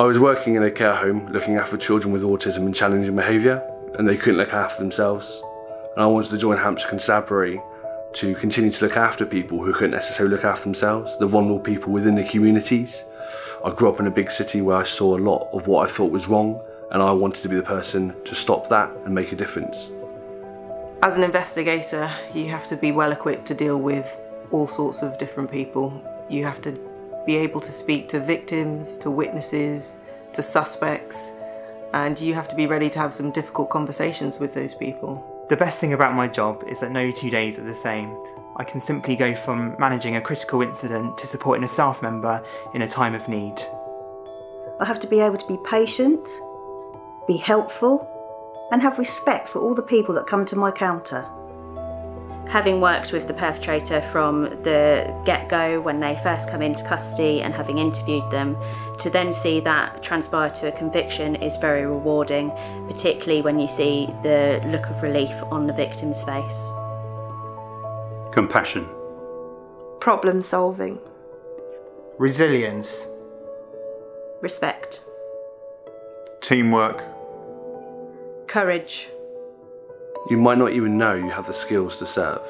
I was working in a care home looking after children with autism and challenging behaviour, and they couldn't look after themselves. And I wanted to join Hampshire Constabulary to continue to look after people who couldn't necessarily look after themselves, the vulnerable people within the communities. I grew up in a big city where I saw a lot of what I thought was wrong, and I wanted to be the person to stop that and make a difference. As an investigator, you have to be well equipped to deal with all sorts of different people. You have to be able to speak to victims, to witnesses, to suspects, and you have to be ready to have some difficult conversations with those people. The best thing about my job is that no two days are the same. I can simply go from managing a critical incident to supporting a staff member in a time of need. I have to be able to be patient, be helpful, and have respect for all the people that come to my counter. Having worked with the perpetrator from the get go when they first come into custody and having interviewed them, to then see that transpire to a conviction is very rewarding, particularly when you see the look of relief on the victim's face. Compassion. Problem solving. Resilience. Respect. Teamwork. Courage. You might not even know you have the skills to serve.